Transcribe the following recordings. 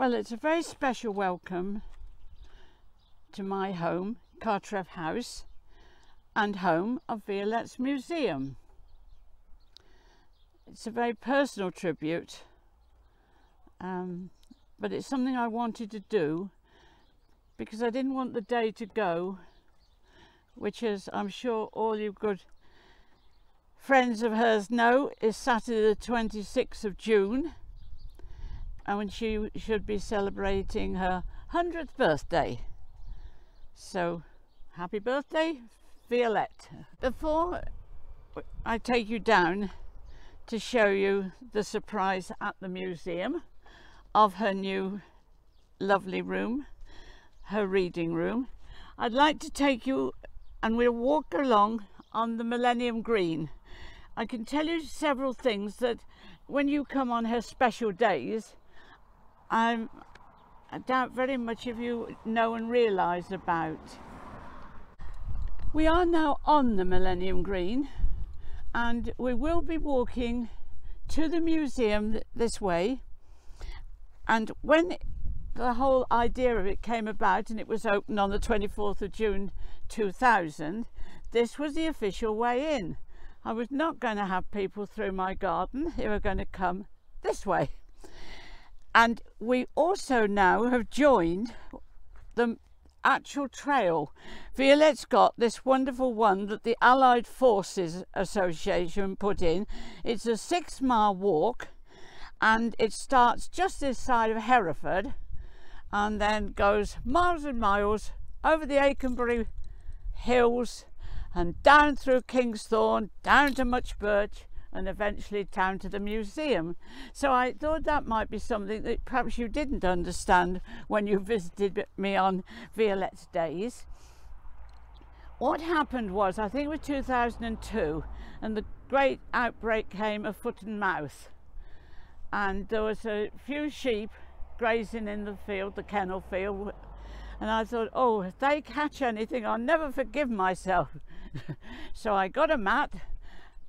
Well, it's a very special welcome to my home, Cartref House, and home of Violette's Museum. It's a very personal tribute, um, but it's something I wanted to do because I didn't want the day to go, which is, I'm sure all you good friends of hers know, is Saturday the 26th of June and when she should be celebrating her 100th birthday. So, happy birthday, Violette. Before I take you down to show you the surprise at the museum of her new lovely room, her reading room, I'd like to take you and we'll walk along on the Millennium Green. I can tell you several things that when you come on her special days, I'm, I doubt very much if you know and realise about. We are now on the Millennium Green and we will be walking to the museum this way. And when the whole idea of it came about and it was opened on the 24th of June 2000 this was the official way in. I was not going to have people through my garden they were going to come this way and we also now have joined the actual trail. Violette's got this wonderful one that the Allied Forces Association put in. It's a six mile walk and it starts just this side of Hereford and then goes miles and miles over the Aconbury hills and down through Kingsthorne, down to Much Birch and eventually down to the museum. So I thought that might be something that perhaps you didn't understand when you visited me on Violette's Days. What happened was, I think it was 2002, and the great outbreak came of foot and mouth. And there was a few sheep grazing in the field, the kennel field, and I thought, oh, if they catch anything, I'll never forgive myself. so I got a mat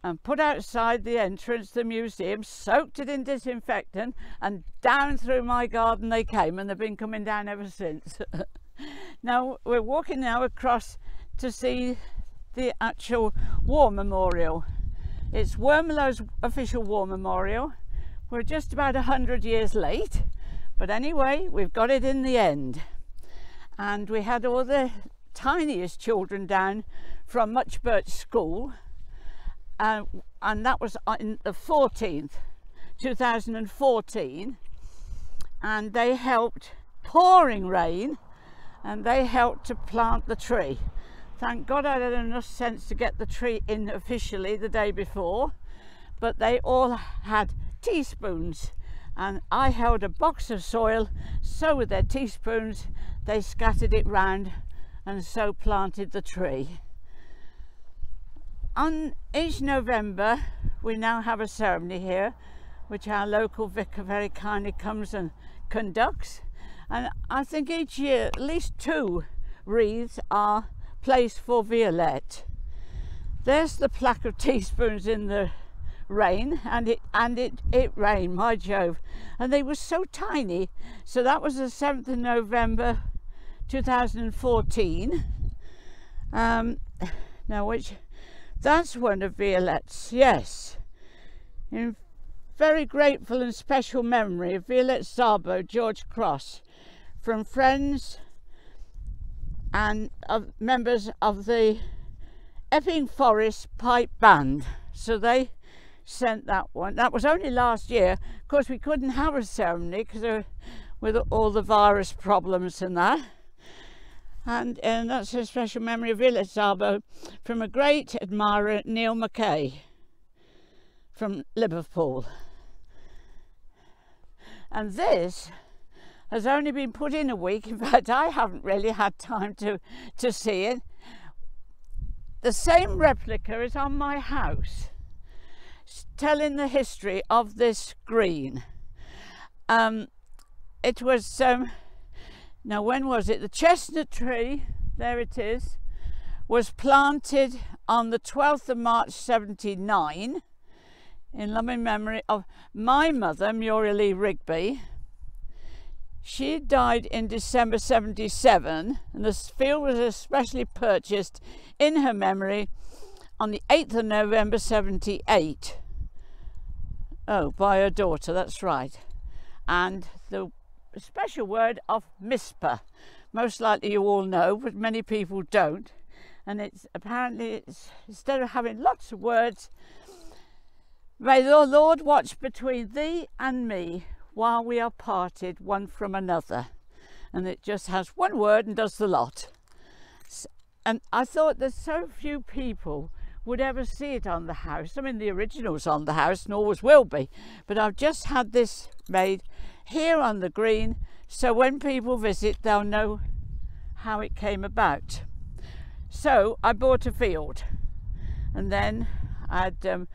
and put outside the entrance to the museum, soaked it in disinfectant, and down through my garden they came, and they've been coming down ever since. now we're walking now across to see the actual war memorial. It's Wormelow's official war memorial. We're just about a hundred years late, but anyway, we've got it in the end. And we had all the tiniest children down from Much Birch School and that was on the 14th 2014 and they helped pouring rain and they helped to plant the tree. Thank god i had enough sense to get the tree in officially the day before but they all had teaspoons. And i held a box of soil so with their teaspoons they scattered it round and so planted the tree on each November we now have a ceremony here which our local vicar very kindly comes and conducts. And I think each year at least two wreaths are placed for Violette. There's the plaque of teaspoons in the rain and it and it it rained my jove. And they were so tiny. So that was the 7th of November 2014 um, now which that's one of Violette's, yes. In very grateful and special memory of Violette Szabo, George Cross, from friends and of members of the Epping Forest Pipe Band. So they sent that one. That was only last year. Of course, we couldn't have a ceremony because with all the virus problems and that and, and that's a special memory of Violette Szabo from a great admirer, Neil McKay from Liverpool. And this has only been put in a week. In fact, I haven't really had time to, to see it. The same replica is on my house, telling the history of this green. Um, it was um, now, when was it? The chestnut tree, there it is, was planted on the 12th of March 79 in loving memory of my mother, Muriel Lee Rigby. She died in December 77, and this field was especially purchased in her memory on the 8th of November 78. Oh, by her daughter, that's right. And the special word of Mizpah. Most likely you all know, but many people don't. And it's apparently it's instead of having lots of words, may the Lord watch between thee and me while we are parted one from another. And it just has one word and does the lot. And I thought there's so few people would ever see it on the house. I mean, the original's on the house and always will be. But I've just had this made here on the green so when people visit they'll know how it came about. So I bought a field and then I had um,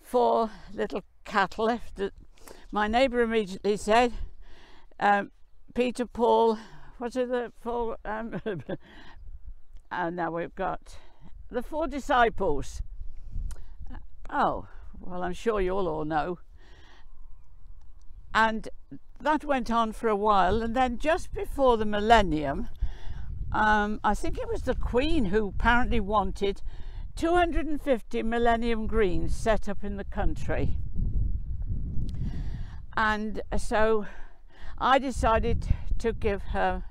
four little cattle that my neighbour immediately said, um, Peter Paul, what are the four? Um, and now we've got the four disciples. Oh, well, I'm sure you'll all know. And that went on for a while, and then just before the millennium, um, I think it was the Queen who apparently wanted 250 Millennium Greens set up in the country. And so I decided to give her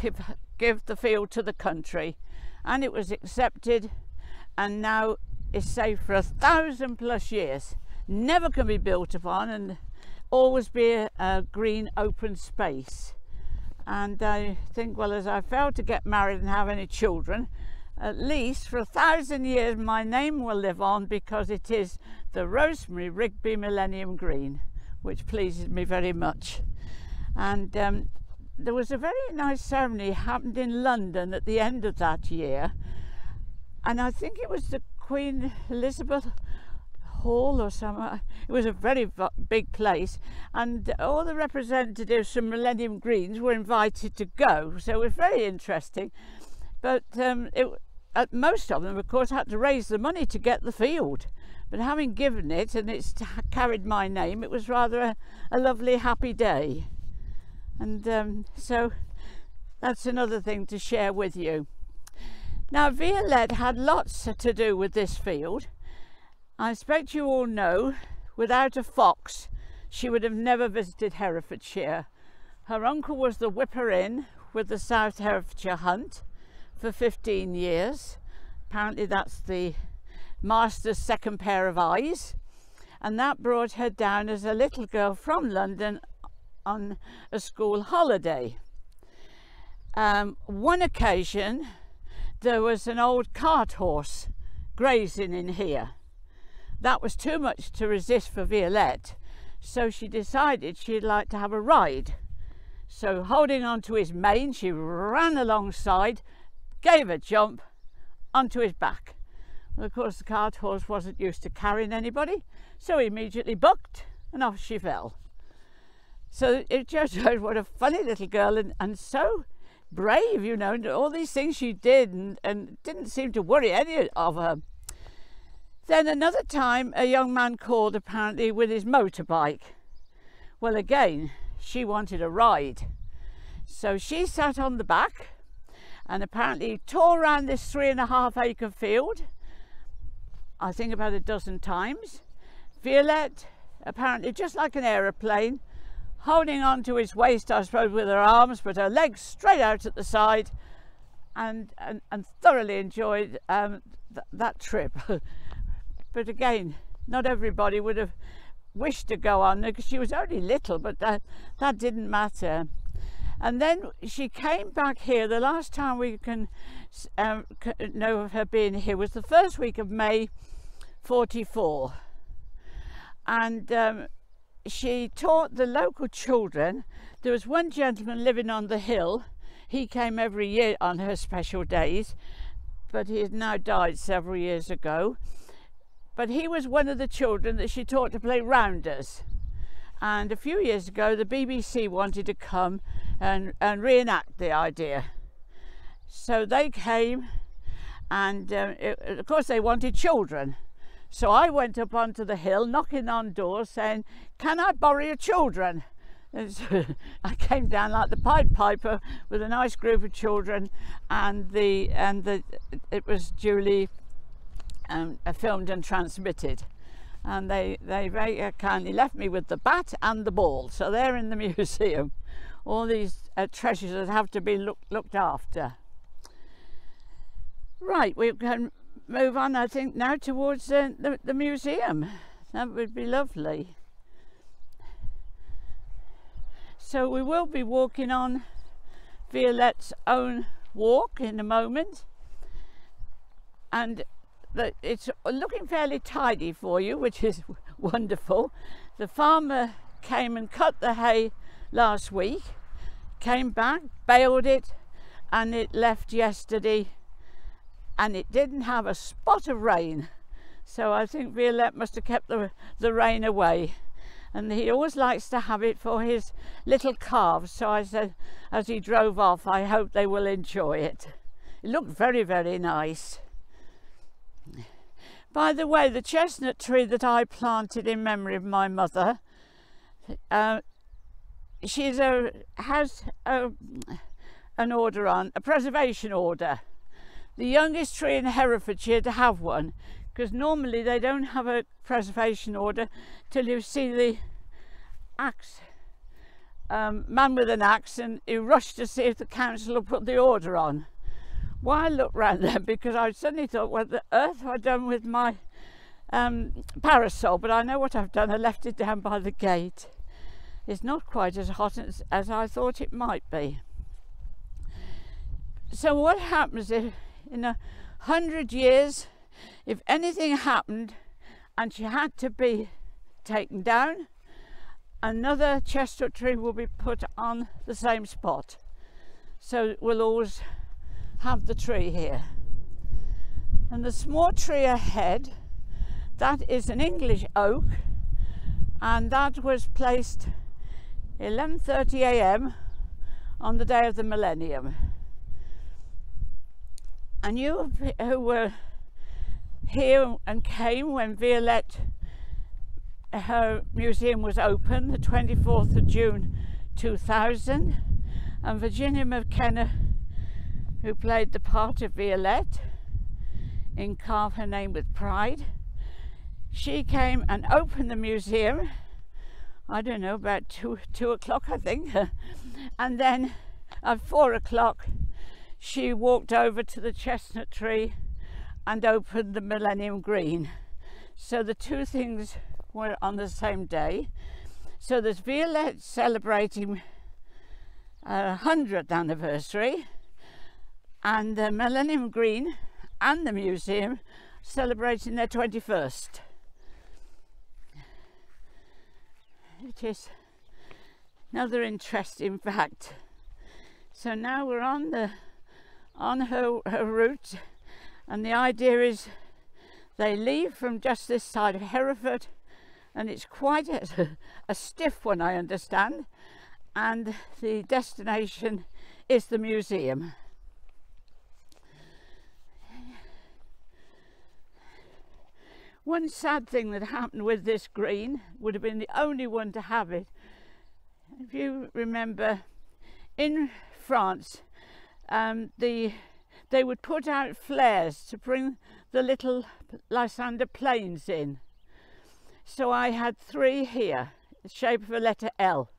give, give the field to the country and it was accepted and now is safe for a thousand plus years. Never can be built upon and always be a, a green open space and I think well as I fail to get married and have any children at least for a thousand years my name will live on because it is the Rosemary Rigby Millennium Green which pleases me very much. And um, there was a very nice ceremony happened in London at the end of that year, and I think it was the Queen Elizabeth Hall or something. It was a very big place, and all the representatives from Millennium Greens were invited to go, so it was very interesting. But um, it, most of them, of course, had to raise the money to get the field. But having given it and it's carried my name, it was rather a, a lovely, happy day. And um, so that's another thing to share with you. Now, Violette had lots to do with this field. I expect you all know, without a fox, she would have never visited Herefordshire. Her uncle was the whipper in with the South Herefordshire Hunt for 15 years. Apparently that's the master's second pair of eyes and that brought her down as a little girl from London on a school holiday. Um, one occasion there was an old cart horse grazing in here. That was too much to resist for Violette, so she decided she'd like to have a ride. So holding on to his mane, she ran alongside, gave a jump onto his back. Of course, the cart horse wasn't used to carrying anybody, so he immediately bucked and off she fell. So it just showed what a funny little girl and, and so brave, you know, and all these things she did and, and didn't seem to worry any of her. Then another time, a young man called apparently with his motorbike. Well, again, she wanted a ride. So she sat on the back and apparently tore around this three and a half acre field I think about a dozen times. Violette, apparently just like an aeroplane, holding on to his waist, I suppose, with her arms, but her legs straight out at the side, and, and, and thoroughly enjoyed um, th that trip. but again, not everybody would have wished to go on because she was only little, but that, that didn't matter. And then she came back here. The last time we can um, know of her being here was the first week of May 44 and um, she taught the local children there was one gentleman living on the hill he came every year on her special days but he has now died several years ago but he was one of the children that she taught to play rounders. And a few years ago the BBC wanted to come and, and reenact the idea. So they came and uh, it, of course they wanted children. So I went up onto the hill knocking on doors saying, can I borrow your children? I came down like the Pied Piper with a nice group of children, and the and the it was duly um, filmed and transmitted. And they they very kindly left me with the bat and the ball, so they're in the museum. All these uh, treasures that have to be look, looked after. Right, we can move on. I think now towards uh, the the museum. That would be lovely. So we will be walking on Violette's own walk in a moment. And the, it's looking fairly tidy for you, which is wonderful. The farmer came and cut the hay last week, came back, baled it, and it left yesterday and it didn't have a spot of rain. So I think Violette must have kept the, the rain away and he always likes to have it for his little calves. So I said, as he drove off, I hope they will enjoy it. It looked very, very nice. By the way, the chestnut tree that I planted in memory of my mother, uh, she's a has a, an order on a preservation order. The youngest tree in Herefordshire to have one because normally they don't have a preservation order till you see the axe um, man with an axe and he rushed to see if the council had put the order on. Why I looked round there because I suddenly thought, what the earth have I done with my um, parasol? But I know what I've done. I left it down by the gate. It's not quite as hot as, as I thought it might be. So what happens if in a hundred years if anything happened and she had to be taken down, another chestnut tree will be put on the same spot. So we'll always have the tree here. And the small tree ahead, that is an English oak, and that was placed 11.30 a.m. on the day of the millennium. And you who were here and came when Violette, her museum was open, the 24th of June 2000, and Virginia McKenna, who played the part of Violette in Carve Her Name with Pride, she came and opened the museum, I don't know, about two, two o'clock, I think, and then at four o'clock, she walked over to the chestnut tree and opened the Millennium Green. So the two things were on the same day. So there's Violette celebrating uh, a 100th anniversary and the Millennium Green and the museum celebrating their 21st. It is another interesting fact. So now we're on the on her, her route and the idea is they leave from just this side of Hereford and it's quite a, a stiff one I understand and the destination is the museum. One sad thing that happened with this green would have been the only one to have it. If you remember, in France, um, the they would put out flares to bring the little Lysander planes in. So I had three here, the shape of a letter L.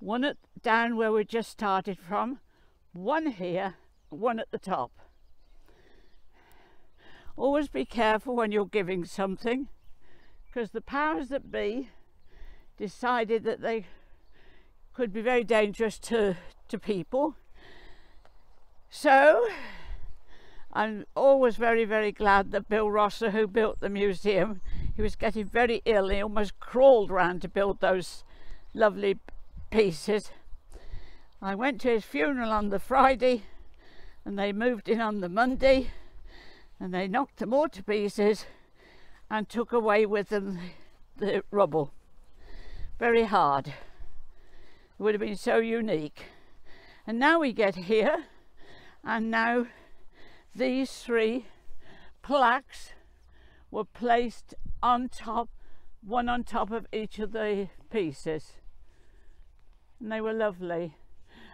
One at, down where we just started from, one here, one at the top. Always be careful when you're giving something because the powers that be decided that they could be very dangerous to, to people. So I'm always very, very glad that Bill Rosser, who built the museum, he was getting very ill. He almost crawled round to build those lovely pieces. I went to his funeral on the Friday and they moved in on the Monday and they knocked them all to pieces and took away with them the rubble. Very hard. It would have been so unique. And now we get here and now these three plaques were placed on top, one on top of each of the pieces. and they were lovely.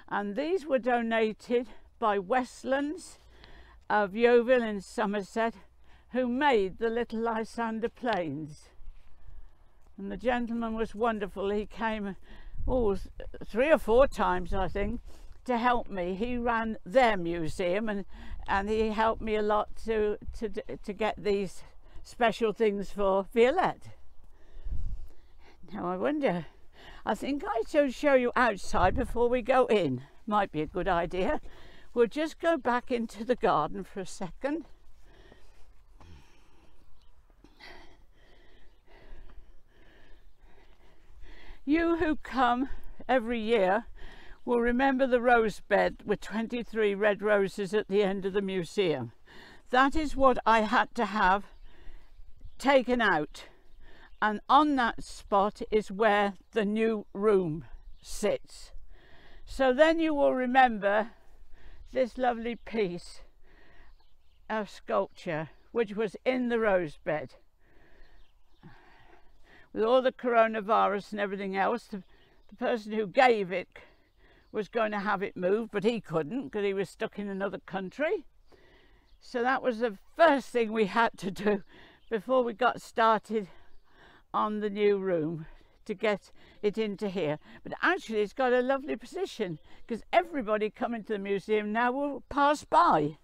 And these were donated by Westlands of Yeovil in Somerset, who made the little Lysander planes. And the gentleman was wonderful. He came oh, three or four times, I think, to help me. He ran their museum and, and he helped me a lot to, to, to get these special things for Violette. Now I wonder, I think I should show you outside before we go in. Might be a good idea. We'll just go back into the garden for a second. You who come every year will remember the rose bed with 23 red roses at the end of the museum. That is what I had to have taken out and on that spot is where the new room sits. So then you will remember this lovely piece of sculpture which was in the rose bed. With all the coronavirus and everything else, the, the person who gave it was going to have it moved, but he couldn't because he was stuck in another country. So that was the first thing we had to do before we got started on the new room to get it into here. But actually it's got a lovely position because everybody coming to the museum now will pass by.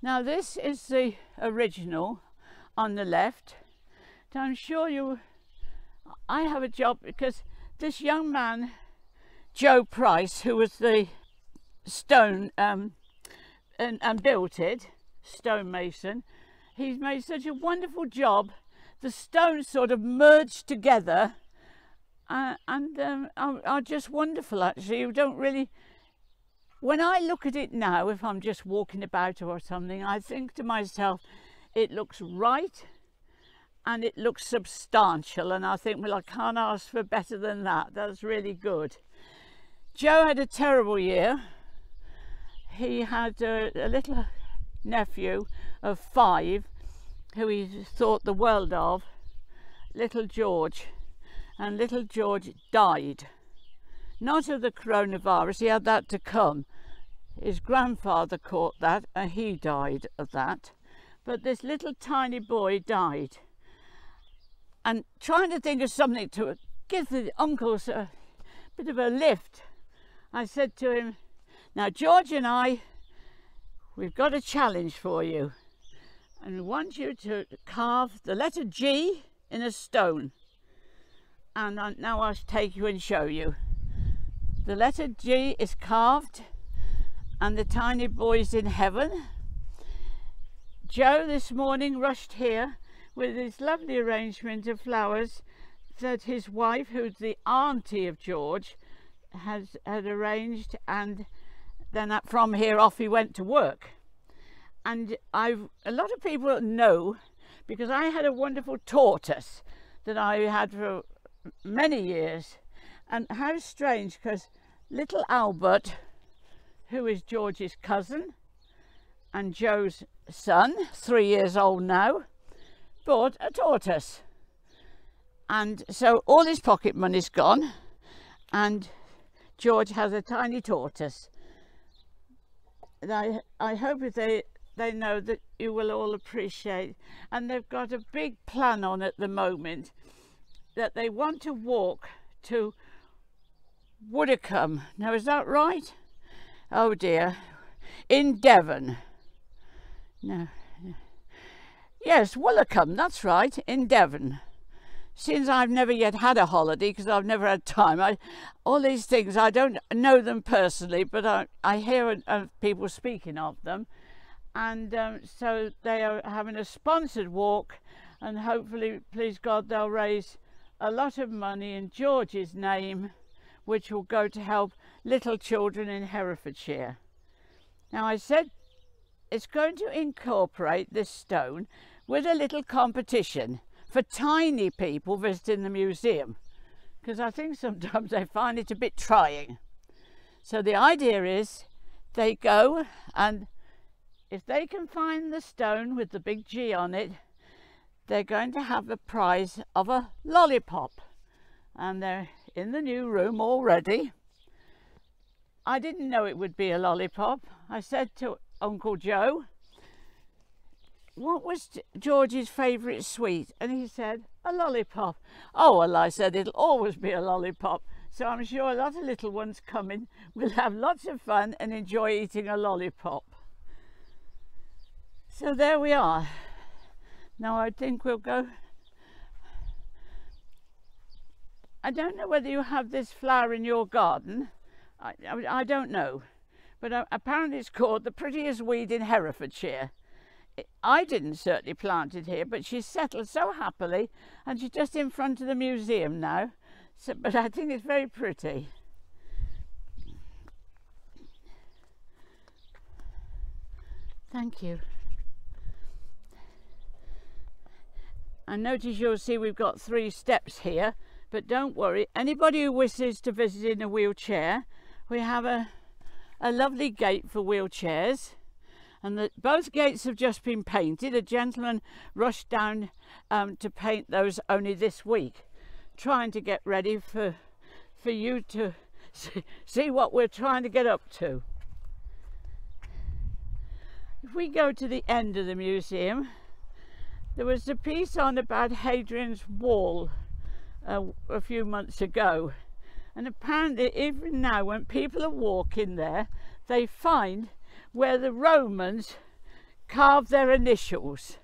Now this is the original on the left I'm sure you, I have a job because this young man, Joe Price, who was the stone um, and, and built it, stonemason, he's made such a wonderful job. The stones sort of merged together uh, and um, are, are just wonderful actually. You don't really, when I look at it now, if I'm just walking about or something, I think to myself, it looks right and it looks substantial and I think well I can't ask for better than that that's really good Joe had a terrible year he had a, a little nephew of five who he thought the world of little George. And little George died. Not of the coronavirus he had that to come. His grandfather caught that and he died of that. But this little tiny boy died. And trying to think of something to give the uncles a bit of a lift. I said to him, now George and I, we've got a challenge for you and we want you to carve the letter G in a stone. And now I'll take you and show you. The letter G is carved and the tiny boy's in heaven. Joe this morning rushed here with his lovely arrangement of flowers that his wife, who's the auntie of George, has had arranged and then from here off he went to work. And I've a lot of people know because I had a wonderful tortoise that I had for many years. And how strange because little Albert, who is George's cousin and Joe's son, three years old now, bought a tortoise. And so all his pocket money's gone and George has a tiny tortoise. And I, I hope they, they know that you will all appreciate. And they've got a big plan on at the moment that they want to walk to Woodacombe. Now, is that right? Oh dear. In Devon. No, Yes, Woolacombe, that's right, in Devon. Since I've never yet had a holiday because I've never had time, I, all these things, I don't know them personally, but I, I hear of people speaking of them. And um, so they are having a sponsored walk and hopefully, please God, they'll raise a lot of money in George's name, which will go to help little children in Herefordshire. Now I said it's going to incorporate this stone with a little competition for tiny people visiting the museum because I think sometimes they find it a bit trying. So the idea is they go and if they can find the stone with the big G on it, they're going to have the prize of a lollipop and they're in the new room already. I didn't know it would be a lollipop. I said to Uncle Joe, what was George's favourite sweet? And he said, a lollipop. Oh, well, I said, it'll always be a lollipop. So I'm sure a lot of little ones coming will have lots of fun and enjoy eating a lollipop. So there we are. Now I think we'll go. I don't know whether you have this flower in your garden. I, I, I don't know. But uh, apparently it's called the prettiest weed in Herefordshire. I didn't certainly plant it here, but she's settled so happily and she's just in front of the museum now. So, but I think it's very pretty. Thank you. I notice you'll see we've got three steps here, but don't worry, anybody who wishes to visit in a wheelchair, we have a, a lovely gate for wheelchairs and the, both gates have just been painted. A gentleman rushed down um, to paint those only this week, trying to get ready for, for you to see, see what we're trying to get up to. If we go to the end of the museum, there was a piece on about Hadrian's Wall uh, a few months ago. And apparently even now when people are walking there, they find where the Romans carved their initials.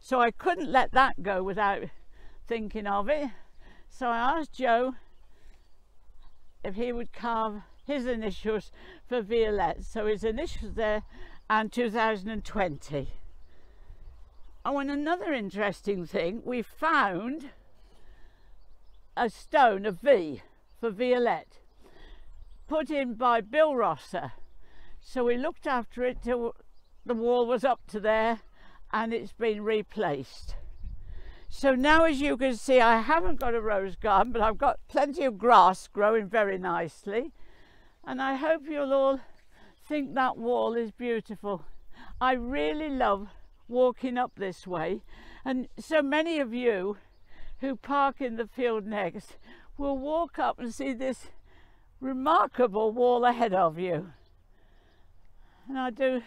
So I couldn't let that go without thinking of it. So I asked Joe if he would carve his initials for Violette. So his initials there and 2020. Oh, and another interesting thing, we found a stone, a V for Violette, put in by Bill Rosser so we looked after it till the wall was up to there and it's been replaced. So now as you can see I haven't got a rose garden but I've got plenty of grass growing very nicely and I hope you'll all think that wall is beautiful. I really love walking up this way and so many of you who park in the field next will walk up and see this remarkable wall ahead of you and I do.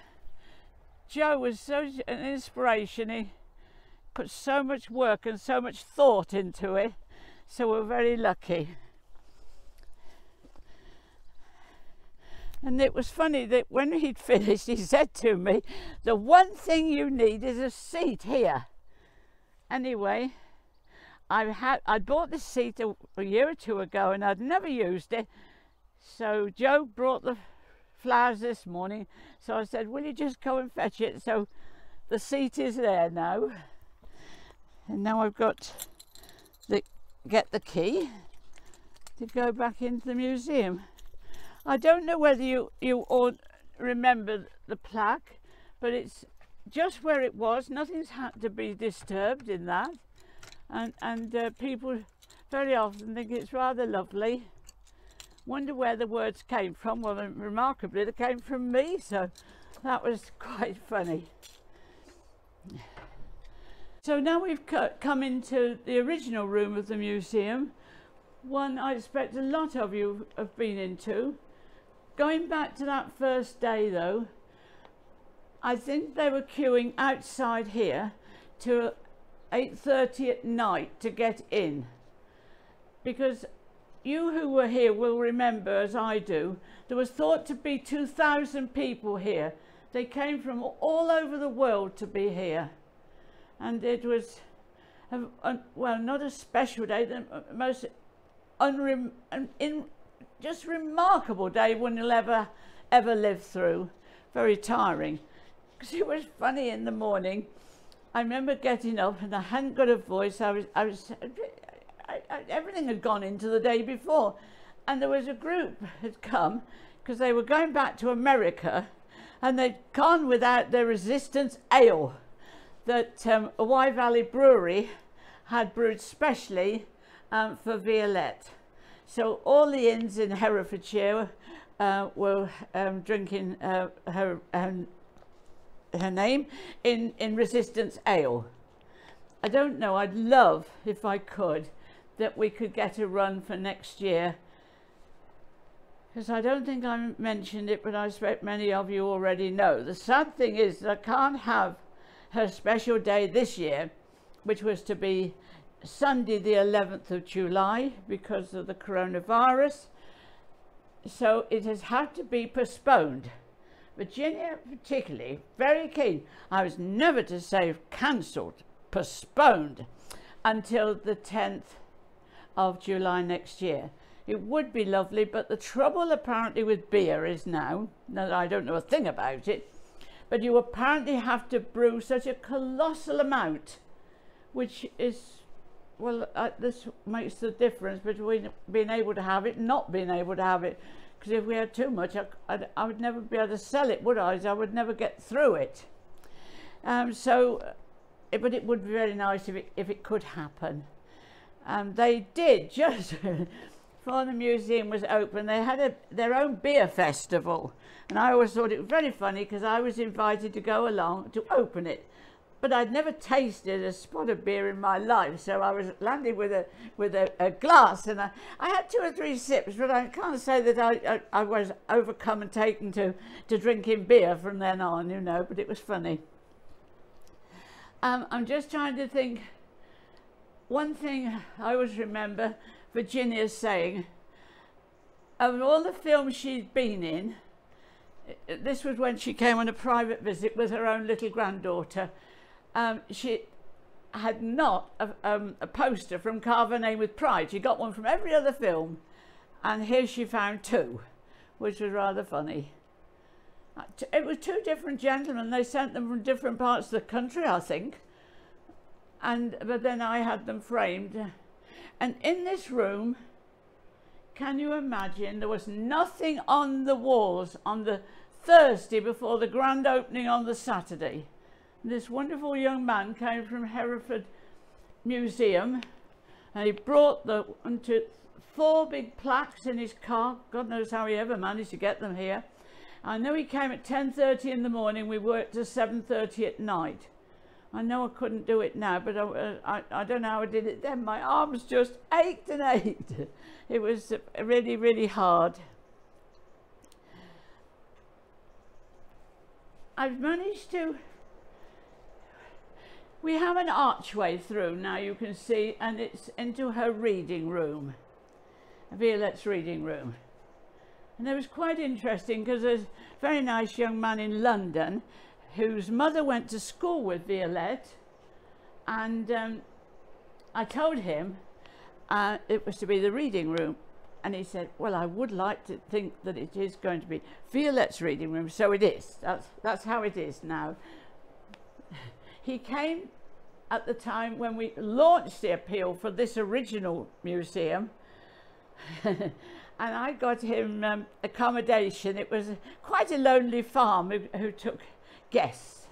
Joe was so an inspiration. He put so much work and so much thought into it. So we're very lucky. And it was funny that when he'd finished, he said to me, the one thing you need is a seat here. Anyway, I had I bought this seat a, a year or two ago and I'd never used it. So Joe brought the flowers this morning. So I said, will you just go and fetch it? So the seat is there now. And now I've got to get the key to go back into the museum. I don't know whether you, you all remember the plaque, but it's just where it was. Nothing's had to be disturbed in that. And, and uh, people very often think it's rather lovely wonder where the words came from. Well, remarkably, they came from me, so that was quite funny. So now we've come into the original room of the museum, one I expect a lot of you have been into. Going back to that first day though, I think they were queuing outside here to 8.30 at night to get in because you who were here will remember, as I do, there was thought to be 2,000 people here. They came from all over the world to be here. And it was, a, a, well, not a special day, the most unrem, in, just remarkable day one will ever, ever live through. Very tiring. Because it was funny in the morning. I remember getting up and I hadn't got a voice. I was, I was I, everything had gone into the day before. And there was a group had come because they were going back to America and they'd gone without their resistance ale that um, Valley brewery had brewed specially um, for Violette. So all the inns in Herefordshire uh, were um, drinking uh, her, um, her name in, in resistance ale. I don't know, I'd love, if I could, that we could get a run for next year. Because I don't think I mentioned it, but I expect many of you already know. The sad thing is that I can't have her special day this year, which was to be Sunday the 11th of July because of the coronavirus. So it has had to be postponed. Virginia particularly, very keen. I was never to say cancelled, postponed until the 10th of July next year. It would be lovely, but the trouble apparently with beer is now, now I don't know a thing about it, but you apparently have to brew such a colossal amount, which is, well, uh, this makes the difference between being able to have it and not being able to have it. Because if we had too much, I, I'd, I would never be able to sell it, would I? I would never get through it. Um, so, uh, but it would be very nice if it, if it could happen. Um, they did just before the museum was open. They had a, their own beer festival, and I always thought it was very funny because I was invited to go along to open it. But I'd never tasted a spot of beer in my life, so I was landed with a with a, a glass, and I, I had two or three sips. But I can't say that I, I, I was overcome and taken to to drinking beer from then on, you know. But it was funny. Um, I'm just trying to think one thing I always remember Virginia saying, of all the films she'd been in, this was when she came on a private visit with her own little granddaughter. Um, she had not a, um, a poster from Carve Her Name with Pride. She got one from every other film, and here she found two, which was rather funny. Uh, it was two different gentlemen. They sent them from different parts of the country, I think and but then I had them framed. And in this room, can you imagine, there was nothing on the walls on the Thursday before the grand opening on the Saturday. This wonderful young man came from Hereford Museum and he brought the into four big plaques in his car. God knows how he ever managed to get them here. I know he came at 10.30 in the morning. We worked to 7.30 at night. I know I couldn't do it now, but I, uh, I, I, don't know how I did it then. My arms just ached and ached. It was really, really hard. I've managed to, we have an archway through now you can see and it's into her reading room, Violette's reading room. And it was quite interesting because there's a very nice young man in London whose mother went to school with Violette and um, I told him uh, it was to be the reading room and he said well I would like to think that it is going to be Violette's reading room. So it is. That's that's how it is now. He came at the time when we launched the appeal for this original museum and I got him um, accommodation. It was quite a lonely farm who, who took guess.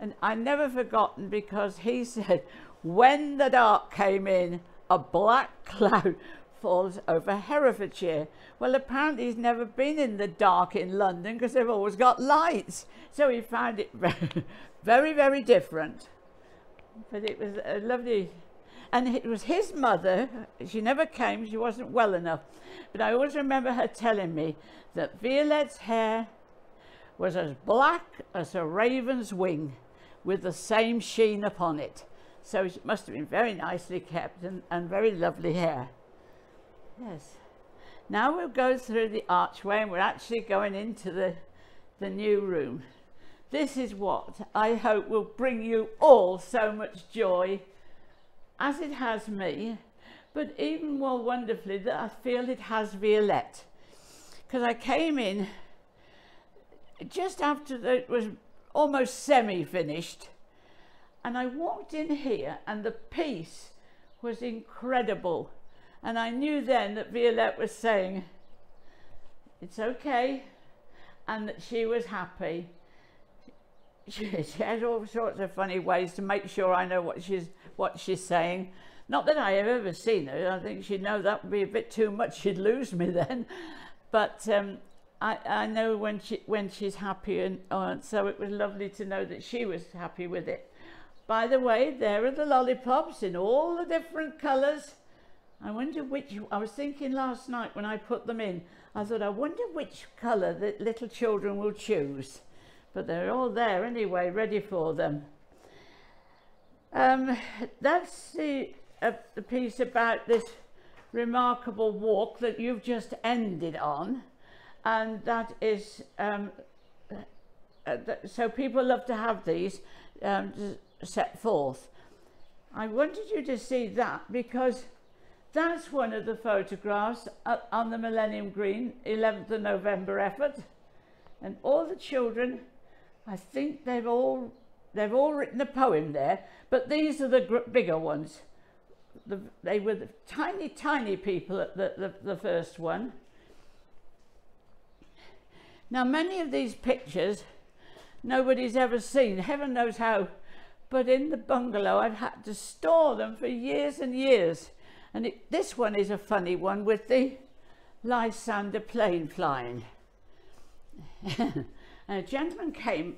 And I never forgotten because he said, when the dark came in, a black cloud falls over Herefordshire. Well, apparently he's never been in the dark in London because they've always got lights. So he found it very, very different. But it was a lovely, and it was his mother. She never came, she wasn't well enough. But I always remember her telling me that Violette's hair was as black as a raven's wing with the same sheen upon it. So it must have been very nicely kept and, and very lovely hair. Yes. Now we'll go through the archway and we're actually going into the, the new room. This is what I hope will bring you all so much joy as it has me, but even more wonderfully that I feel it has Violette. Because I came in just after it was almost semi-finished, and I walked in here and the peace was incredible. And I knew then that Violette was saying, it's okay, and that she was happy. She, she has all sorts of funny ways to make sure I know what she's, what she's saying. Not that I have ever seen her. I think she'd know that would be a bit too much. She'd lose me then. But um, I, I know when she when she's happy and uh, so it was lovely to know that she was happy with it By the way, there are the lollipops in all the different colours. I wonder which, I was thinking last night when I put them in, I thought, I wonder which colour the little children will choose. But they're all there anyway, ready for them. Um, that's the, uh, the piece about this remarkable walk that you've just ended on. And that is, um, uh, so people love to have these um, set forth. I wanted you to see that because that's one of the photographs on the Millennium Green 11th of November effort. And all the children, I think they've all, they've all written a poem there, but these are the bigger ones. The, they were the tiny, tiny people at the, the, the first one. Now, many of these pictures nobody's ever seen. Heaven knows how but in the bungalow I've had to store them for years and years. And it, this one is a funny one with the Lysander plane flying. and a gentleman came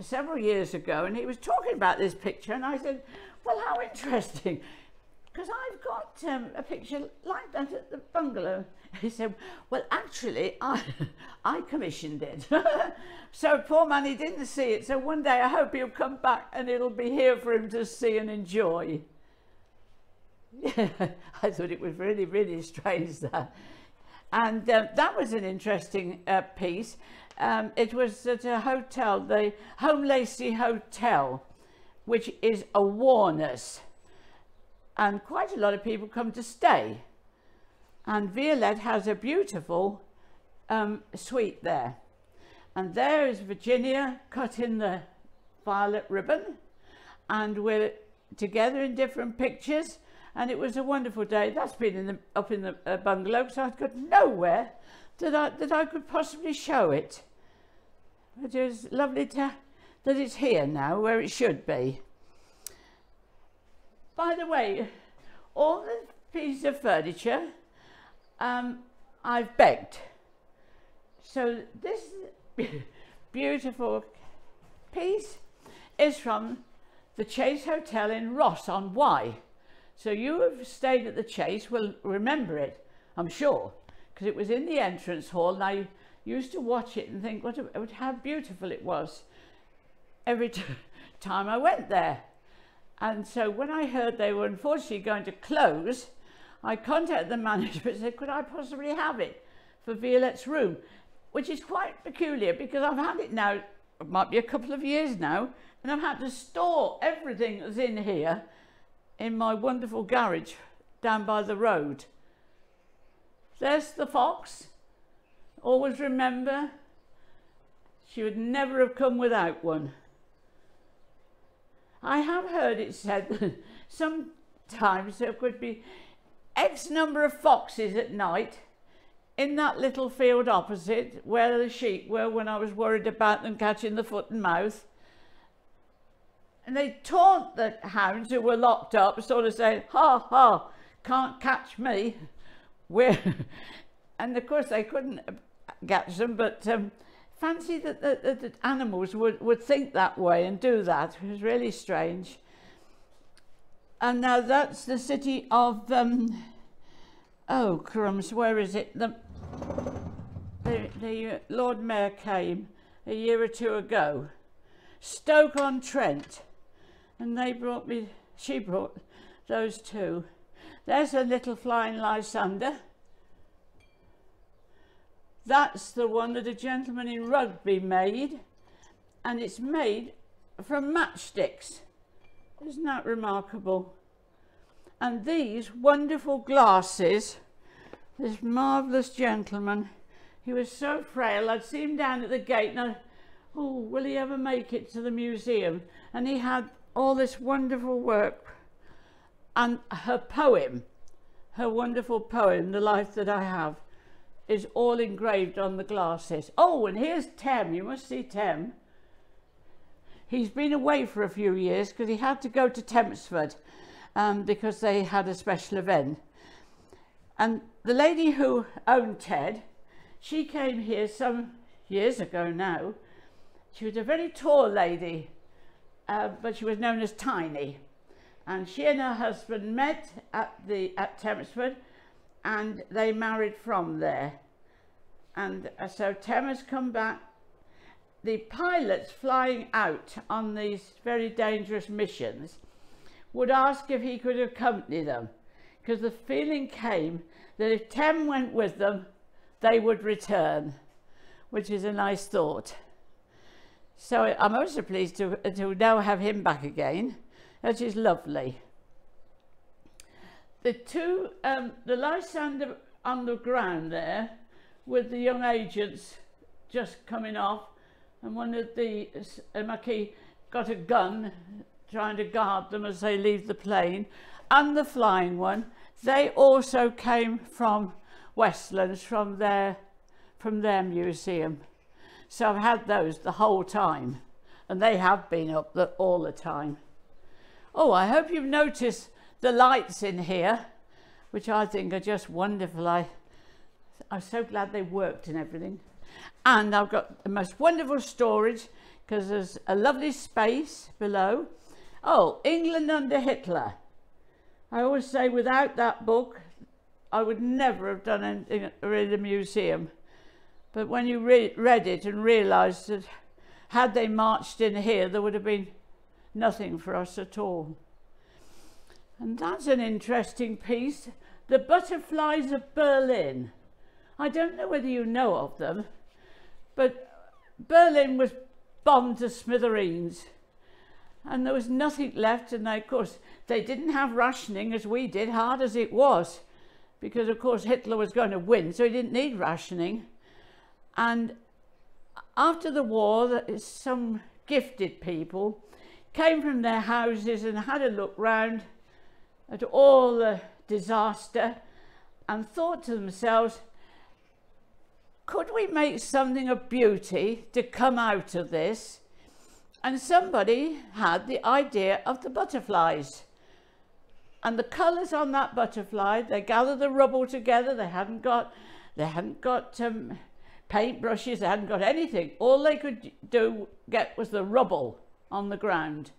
several years ago and he was talking about this picture and I said, well, how interesting. Because I've got um, a picture like that at the bungalow. He said, well, actually, I, I commissioned it. so poor man, he didn't see it. So one day I hope he'll come back and it'll be here for him to see and enjoy. Yeah, I thought it was really, really strange that. And um, that was an interesting uh, piece. Um, it was at a hotel, the Holme Lacy Hotel, which is a Warner's. And quite a lot of people come to stay and Violette has a beautiful um, suite there. And there is Virginia cutting the violet ribbon and we're together in different pictures and it was a wonderful day. That's been in the, up in the uh, bungalow so I've got nowhere that I, that I could possibly show it. It is lovely to, that it's here now where it should be. By the way, all the pieces of furniture um, I've begged. So this beautiful piece is from the Chase Hotel in Ross on Wye. So you have stayed at the Chase will remember it, I'm sure, because it was in the entrance hall and I used to watch it and think what a, how beautiful it was every time I went there. And so when I heard they were unfortunately going to close, I contacted the manager and said, could I possibly have it for Violette's room? Which is quite peculiar because I've had it now, it might be a couple of years now, and I've had to store everything that's in here in my wonderful garage down by the road. There's the fox. Always remember, she would never have come without one. I have heard it said that sometimes there could be X number of foxes at night in that little field opposite where the sheep were when I was worried about them catching the foot and mouth. And they taunt the hounds who were locked up, sort of saying, ha ha, can't catch me. We're and of course they couldn't catch them, but um, fancy that the, the, the, animals would, would think that way and do that. It was really strange. And now that's the city of, um, oh crumbs, where is it? The, the, the Lord Mayor came a year or two ago. Stoke-on-Trent. And they brought me, she brought those two. There's a little flying Lysander. That's the one that a gentleman in Rugby made. And it's made from matchsticks. Isn't that remarkable? And these wonderful glasses, this marvellous gentleman, he was so frail, I'd see him down at the gate and I, oh, will he ever make it to the museum? And he had all this wonderful work. And her poem, her wonderful poem, The Life That I Have, is all engraved on the glasses. Oh, and here's Tem. You must see Tem. He's been away for a few years because he had to go to Tempsford um, because they had a special event. And the lady who owned Ted, she came here some years ago now. She was a very tall lady uh, but she was known as Tiny. And she and her husband met at, the, at Tempsford and they married from there. And uh, so Tem has come back. The pilots flying out on these very dangerous missions would ask if he could accompany them because the feeling came that if Tem went with them, they would return, which is a nice thought. So I'm also pleased to, to now have him back again. That is lovely. The two, um, the Lysander on the ground there with the young agents just coming off and one of the uh, got a gun trying to guard them as they leave the plane and the flying one. They also came from Westlands from their from their museum. So I've had those the whole time and they have been up the, all the time. Oh I hope you've noticed the lights in here which I think are just wonderful I I'm so glad they worked and everything and I've got the most wonderful storage because there's a lovely space below oh England under Hitler I always say without that book, I would never have done anything in the museum. But when you re read it and realised that had they marched in here, there would have been nothing for us at all. And that's an interesting piece. The Butterflies of Berlin. I don't know whether you know of them, but Berlin was bombed to smithereens and there was nothing left and they, of course they didn't have rationing as we did hard as it was because of course Hitler was going to win so he didn't need rationing and after the war some gifted people came from their houses and had a look round at all the disaster and thought to themselves could we make something of beauty to come out of this? And somebody had the idea of the butterflies. And the colours on that butterfly they gathered the rubble together they hadn't got they hadn't got um, paint brushes they hadn't got anything. All they could do get was the rubble on the ground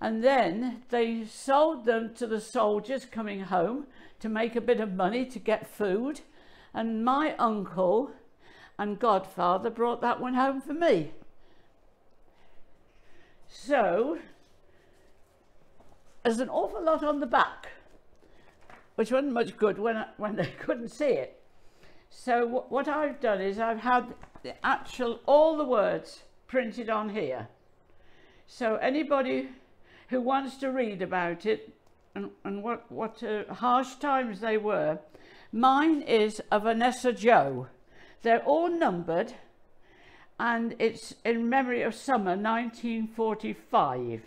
and then they sold them to the soldiers coming home to make a bit of money to get food and my uncle and godfather brought that one home for me so there's an awful lot on the back, which wasn't much good when, I, when they couldn't see it. So what I've done is I've had the actual, all the words printed on here. So anybody who wants to read about it and, and what, what uh, harsh times they were, mine is a Vanessa Joe. They're all numbered and it's in memory of summer 1945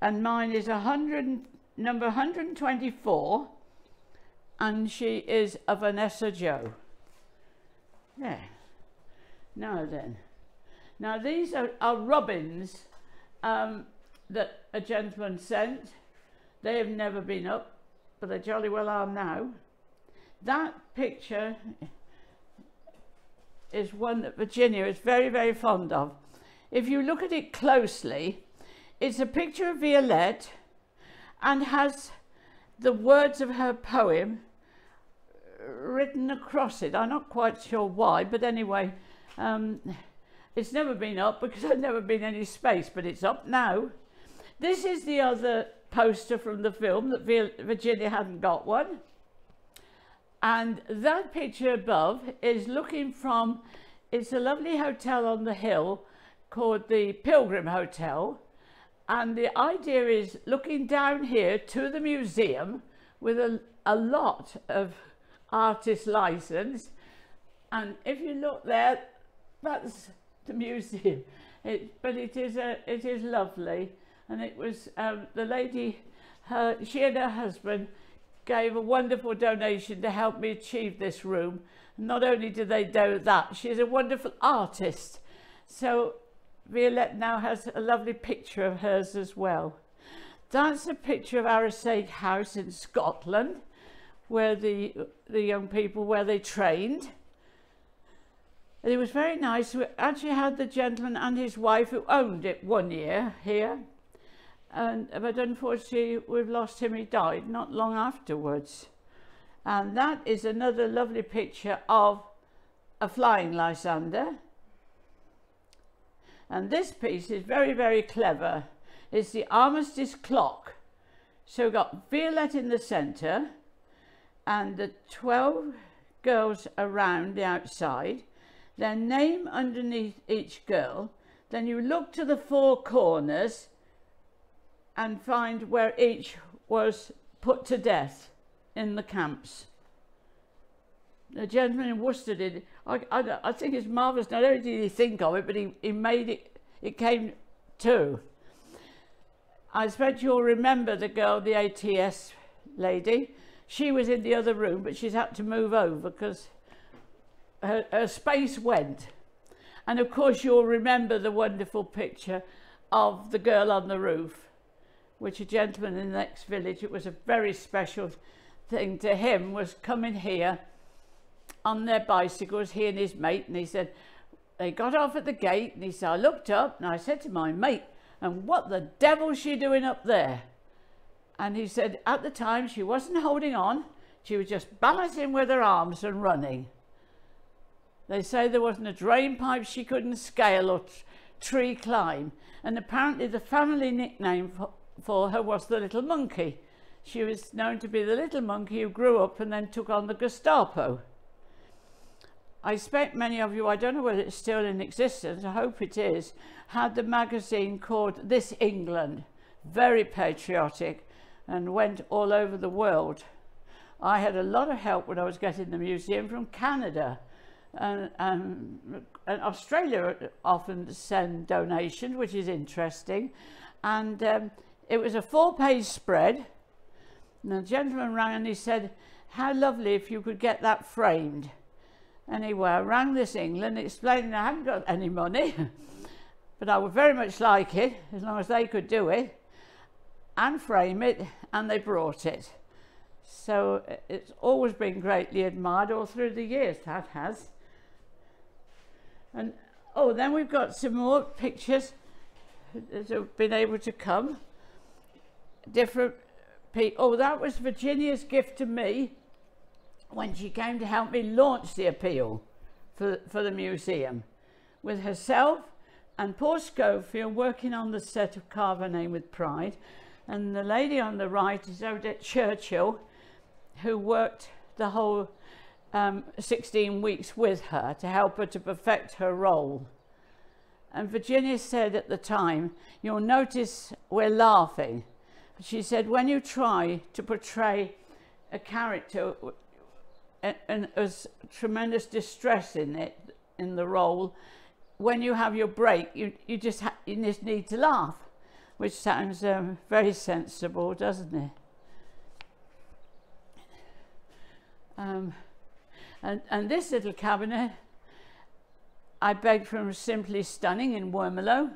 and mine is 100 number 124 and she is a Vanessa Joe. Yeah. Now then. Now these are, are robins um, that a gentleman sent they have never been up but they jolly well are now that picture is one that Virginia is very, very fond of. If you look at it closely, it's a picture of Violette and has the words of her poem written across it. I'm not quite sure why, but anyway, um, it's never been up because there's never been any space, but it's up now. This is the other poster from the film that Virginia hadn't got one. And that picture above is looking from, it's a lovely hotel on the hill called the Pilgrim Hotel. And the idea is looking down here to the museum with a, a lot of artist license. And if you look there, that's the museum. It, but it is, a, it is lovely. And it was um, the lady, her, she and her husband gave a wonderful donation to help me achieve this room. Not only did they do that, she's a wonderful artist. So Violette now has a lovely picture of hers as well. That's a picture of Arisaig House in Scotland, where the, the young people, where they trained. And it was very nice. We actually had the gentleman and his wife who owned it one year here. And but unfortunately we've lost him. He died not long afterwards. And that is another lovely picture of a flying Lysander. And this piece is very very clever. It's the armistice clock. So we've got Violette in the centre and the 12 girls around the outside. Their name underneath each girl. Then you look to the four corners and find where each was put to death in the camps. The gentleman in Worcester did, I, I, I think it's marvellous, not only did he think of it, but he, he made it, it came to. I expect you'll remember the girl, the ATS lady. She was in the other room, but she's had to move over because her, her space went. And of course, you'll remember the wonderful picture of the girl on the roof which a gentleman in the next village, it was a very special thing to him, was coming here on their bicycles, he and his mate, and he said, they got off at the gate, and he said, I looked up, and I said to my mate, and what the devil's she doing up there? And he said, at the time, she wasn't holding on, she was just balancing with her arms and running. They say there wasn't a drain pipe she couldn't scale or tree climb. And apparently the family nickname for, for her was the little monkey. She was known to be the little monkey who grew up and then took on the Gestapo. I expect many of you, I don't know whether it's still in existence, I hope it is, had the magazine called This England, very patriotic and went all over the world. I had a lot of help when I was getting the museum from Canada and, and, and Australia often send donations, which is interesting. And um, it was a four page spread. And the gentleman rang and he said, how lovely if you could get that framed. Anyway, I rang this England explaining I haven't got any money, but I would very much like it as long as they could do it and frame it, and they brought it. So uh, it's always been greatly admired all through the years, that has. And oh, then we've got some more pictures that have been able to come different people. Oh, that was Virginia's gift to me when she came to help me launch the appeal for, for the museum with herself and Paul Scofield working on the set of Carve Her Name with Pride. And the lady on the right is Odette Churchill, who worked the whole um, 16 weeks with her to help her to perfect her role. And Virginia said at the time, you'll notice we're laughing she said, when you try to portray a character and, and as tremendous distress in it, in the role, when you have your break, you, you, just, you just need to laugh, which sounds um, very sensible, doesn't it? Um, and, and this little cabinet, I begged from Simply Stunning in Wormelow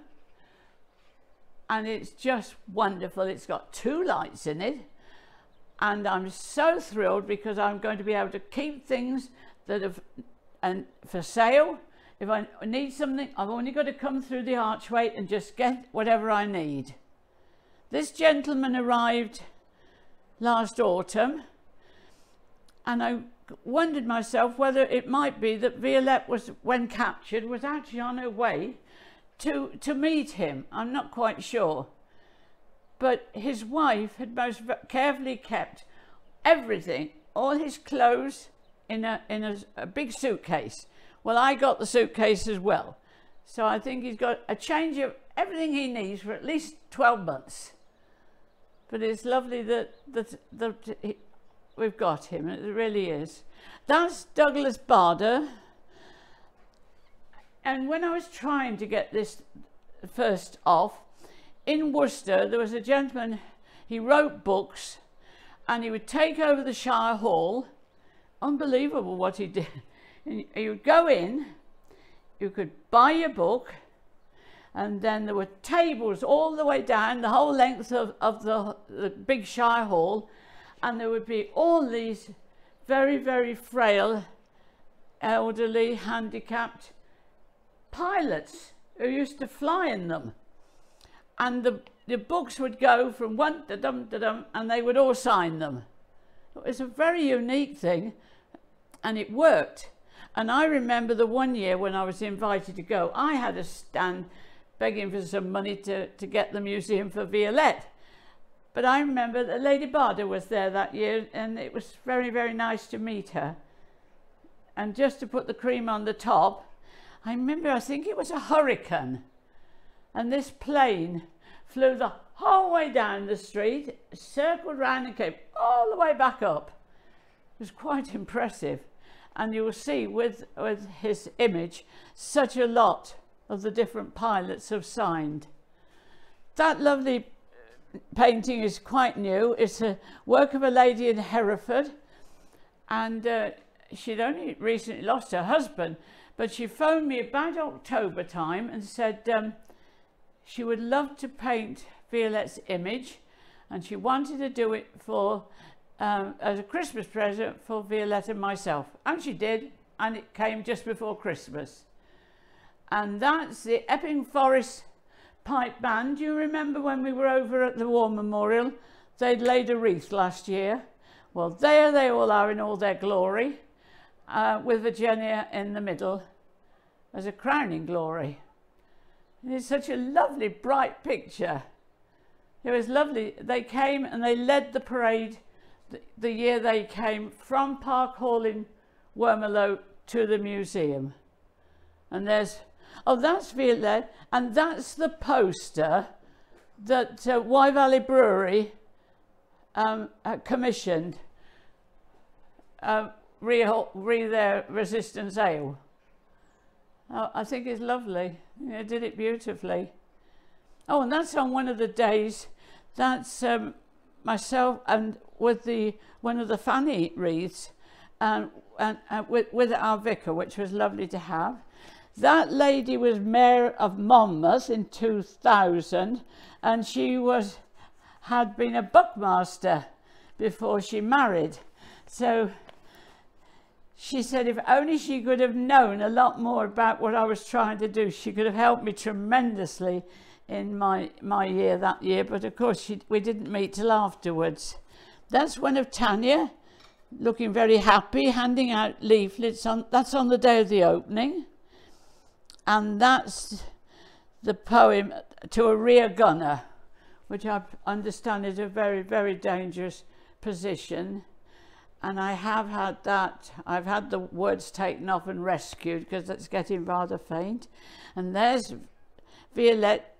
and it's just wonderful. It's got two lights in it and I'm so thrilled because I'm going to be able to keep things that have and for sale. If I need something, I've only got to come through the archway and just get whatever I need. This gentleman arrived last autumn and I wondered myself whether it might be that Violette was, when captured, was actually on her way to, to meet him. I'm not quite sure. But his wife had most carefully kept everything, all his clothes in a, in a, a big suitcase. Well, I got the suitcase as well. So I think he's got a change of everything he needs for at least 12 months. But it's lovely that, that, that he, we've got him. It really is. That's Douglas Bader. And when I was trying to get this first off, in Worcester, there was a gentleman, he wrote books and he would take over the Shire Hall. Unbelievable what he did. And you would go in, you could buy your book, and then there were tables all the way down the whole length of, of the, the big Shire Hall, and there would be all these very, very frail, elderly, handicapped pilots who used to fly in them. And the, the books would go from one to dum to dum and they would all sign them. It was a very unique thing and it worked. And I remember the one year when I was invited to go, I had a stand begging for some money to, to get the museum for Violette. But I remember that Lady Bader was there that year and it was very, very nice to meet her. And just to put the cream on the top, I remember, I think it was a hurricane. And this plane flew the whole way down the street, circled round and came all the way back up. It was quite impressive. And you will see with, with his image, such a lot of the different pilots have signed. That lovely painting is quite new. It's a work of a lady in Hereford and uh, she'd only recently lost her husband but she phoned me about October time and said um, she would love to paint Violette's image and she wanted to do it for um, as a Christmas present for Violette and myself and she did and it came just before Christmas and that's the Epping Forest Pipe Band. Do you remember when we were over at the War Memorial? They'd laid a wreath last year. Well, there they all are in all their glory, uh, with Virginia in the middle as a crowning glory. it's such a lovely, bright picture. It was lovely. They came and they led the parade the, the year they came from Park Hall in Wormelow to the museum. And there's Oh, that's Violette, and that's the poster that uh, Wye Valley Brewery um, commissioned uh, re, re their resistance ale. Oh, I think it's lovely. They did it beautifully. Oh, and that's on one of the days. That's um, myself and with the one of the FANY wreaths, and, and, and with, with our vicar, which was lovely to have. That lady was mayor of Monmouth in 2000 and she was had been a buckmaster before she married. So she said if only she could have known a lot more about what I was trying to do, she could have helped me tremendously in my, my year that year. But of course, she, we didn't meet till afterwards. That's one of Tania, looking very happy, handing out leaflets. On, that's on the day of the opening and that's the poem to a rear gunner, which I understand is a very, very dangerous position. And I have had that, I've had the words taken off and rescued because it's getting rather faint. And there's Violette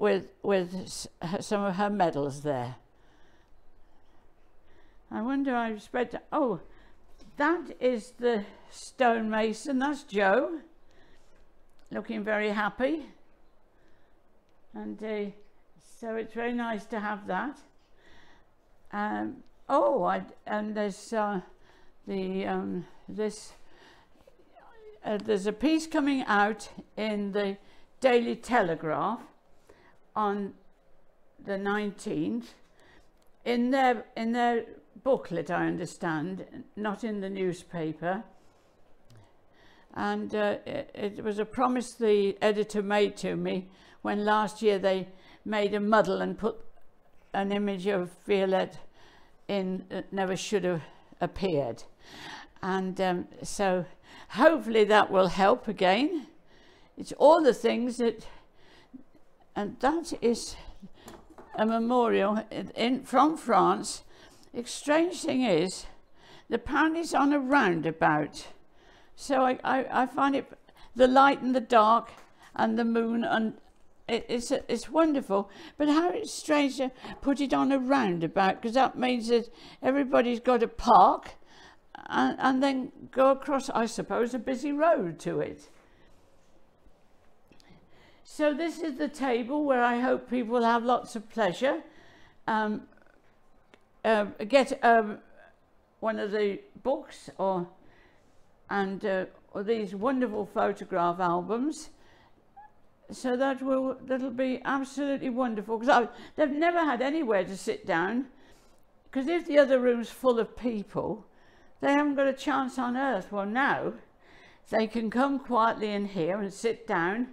with, with some of her medals there. I wonder, I've spread, oh, that is the stonemason, that's Joe looking very happy. And uh, so it's very nice to have that. Um, oh, I, and there's uh, the um, this uh, there's a piece coming out in the Daily Telegraph on the 19th in their in their booklet I understand not in the newspaper. And uh, it, it, was a promise the editor made to me when last year they made a muddle and put an image of Violette in that never should have appeared. And um, so hopefully that will help again. It's all the things that, and that is a memorial in, from France. The strange thing is, the pound is on a roundabout. So I, I, I find it, the light and the dark and the moon and it, it's, it's wonderful. But how it's strange to put it on a roundabout because that means that everybody's got to park and, and then go across, I suppose, a busy road to it. So this is the table where I hope people will have lots of pleasure. Um, uh, get um, one of the books or and uh, these wonderful photograph albums. So that will that'll be absolutely wonderful because they've never had anywhere to sit down. Because if the other room's full of people, they haven't got a chance on earth. Well, now they can come quietly in here and sit down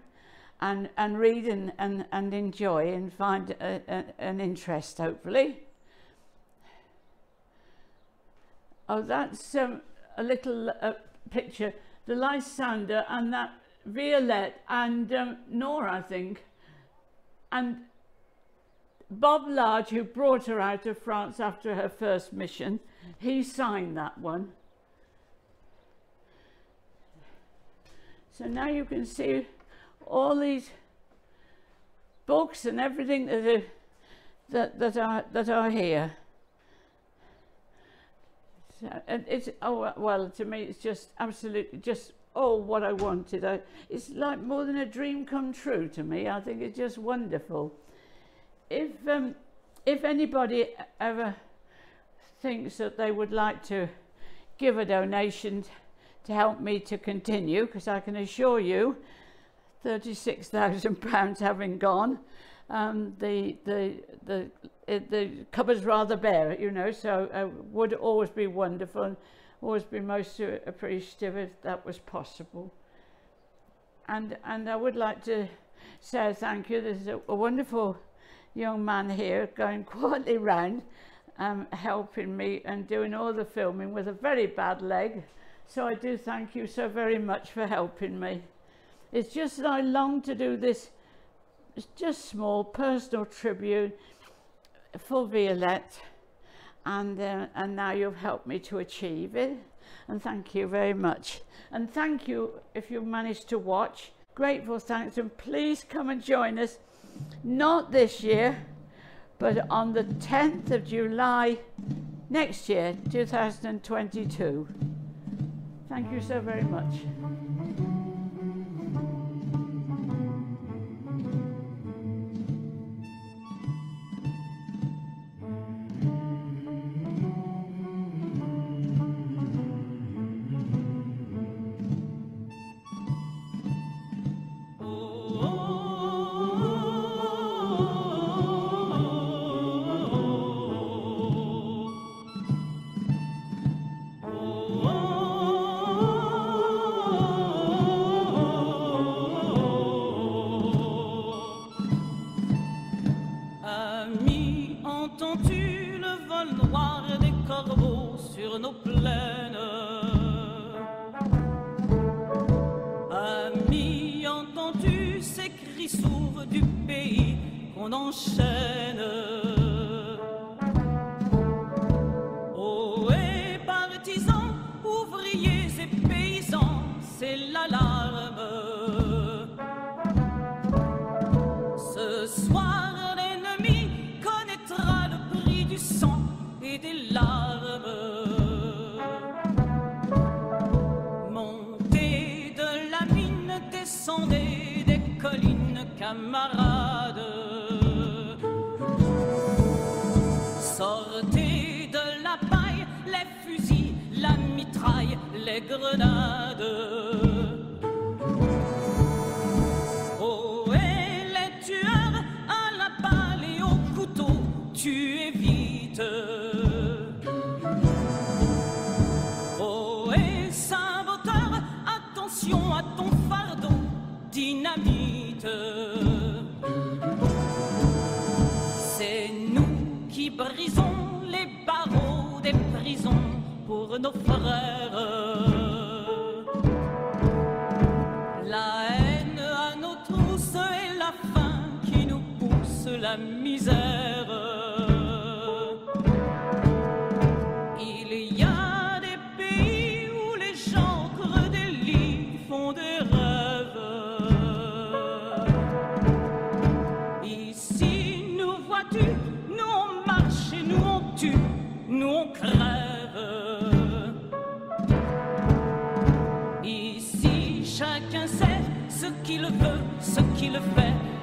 and, and read and, and, and enjoy and find a, a, an interest, hopefully. Oh, that's um, a little uh, picture. The Lysander and that Violette and um, Nora, I think. And Bob Large, who brought her out of France after her first mission, he signed that one. So now you can see all these books and everything that are, that, that are, that are here. So, and it's, oh, well, to me, it's just absolutely just, oh, what I wanted. I, it's like more than a dream come true to me. I think it's just wonderful. If, um, if anybody ever thinks that they would like to give a donation to help me to continue, because I can assure you, £36,000 having gone, um, the, the, the, the cupboard's rather bare, you know, so it would always be wonderful always be most appreciative if that was possible. And, and I would like to say thank you. There's a, a wonderful young man here going quietly round um, helping me and doing all the filming with a very bad leg. So I do thank you so very much for helping me. It's just that I long to do this just small personal tribute for Violette and, uh, and now you've helped me to achieve it and thank you very much and thank you if you've managed to watch grateful thanks and please come and join us not this year but on the 10th of July next year, 2022. Thank you so very much. Seine Oh, et les tueurs à la balle et au couteau, tu évites. Oh, et saboteur, attention à ton fardeau, dynamite. C'est nous qui brisons les barreaux des prisons pour nos frères.